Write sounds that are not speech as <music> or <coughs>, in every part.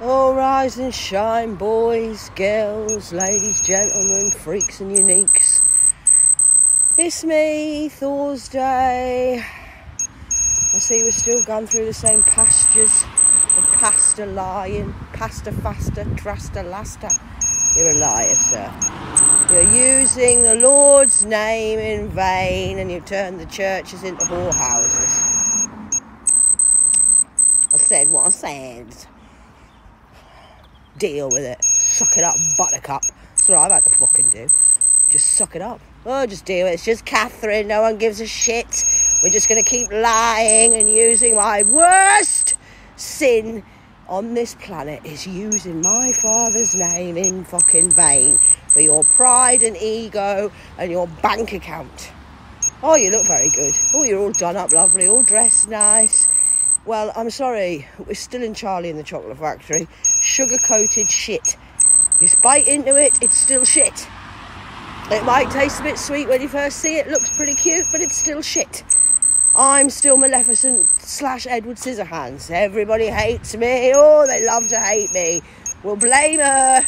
Oh, rise and shine, boys, girls, ladies, gentlemen, freaks and uniques. It's me, Thursday. I see we're still going through the same pastures of pasta lying, pasta faster, trasta laster. You're a liar, sir. You're using the Lord's name in vain and you've turned the churches into whorehouses. I said what I said. Deal with it. Suck it up, buttercup. That's what I've had to fucking do. Just suck it up. Oh, just deal with it. It's just Catherine. No one gives a shit. We're just going to keep lying and using my worst sin on this planet is using my father's name in fucking vain for your pride and ego and your bank account. Oh, you look very good. Oh, you're all done up lovely, all dressed nice. Well, I'm sorry, we're still in Charlie in the Chocolate Factory. Sugar coated shit. You bite into it, it's still shit. It might taste a bit sweet when you first see it, looks pretty cute, but it's still shit. I'm still Maleficent slash Edward Scissorhands. Everybody hates me. Oh, they love to hate me. We'll blame her.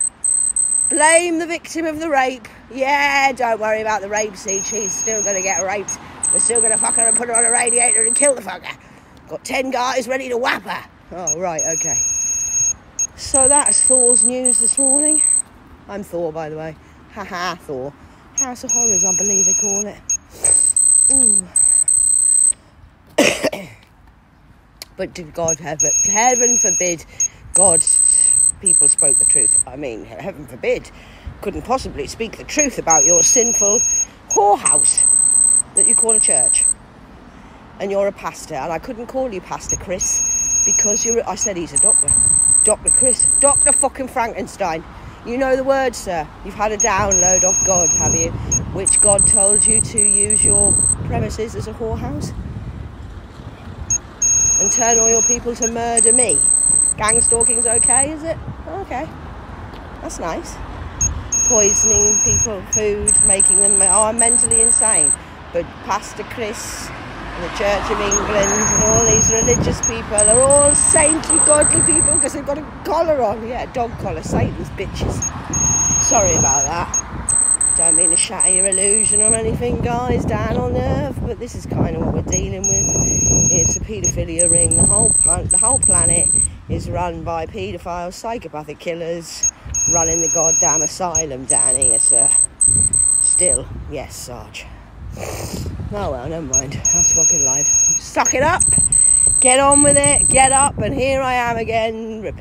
Blame the victim of the rape. Yeah, don't worry about the rape scene. She's still going to get raped. We're still going to fuck her and put her on a radiator and kill the fucker. Got ten guys ready to whap her. Oh, right, okay. So that's Thor's news this morning. I'm Thor, by the way. Haha, Thor. House of Horrors, I believe they call it. Ooh. <coughs> but to God, heaven, heaven forbid, God, people spoke the truth. I mean, heaven forbid, couldn't possibly speak the truth about your sinful whorehouse that you call a church. And you're a pastor, and I couldn't call you Pastor Chris because you're. I said he's a doctor, Doctor Chris, Doctor fucking Frankenstein. You know the word, sir. You've had a download off God, have you? Which God told you to use your premises as a whorehouse? And turn all your people to murder me? Gang stalking's okay, is it? Okay. That's nice. Poisoning people, food, making them. Oh, I'm mentally insane. But Pastor Chris the Church of England and all these religious people are all saintly, godly people because they've got a collar on. Yeah, dog collar, Satan's bitches. Sorry about that. Don't mean to shatter your illusion or anything, guys, down on earth, but this is kind of what we're dealing with. It's a paedophilia ring. The whole the whole planet is run by paedophiles, psychopathic killers, running the goddamn asylum down here, sir. Still, yes, Sarge. Oh well, never mind. That's fucking life. Suck it up. Get on with it. Get up. And here I am again. Repeat.